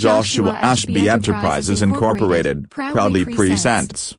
Joshua Ashby Enterprises Incorporated proudly presents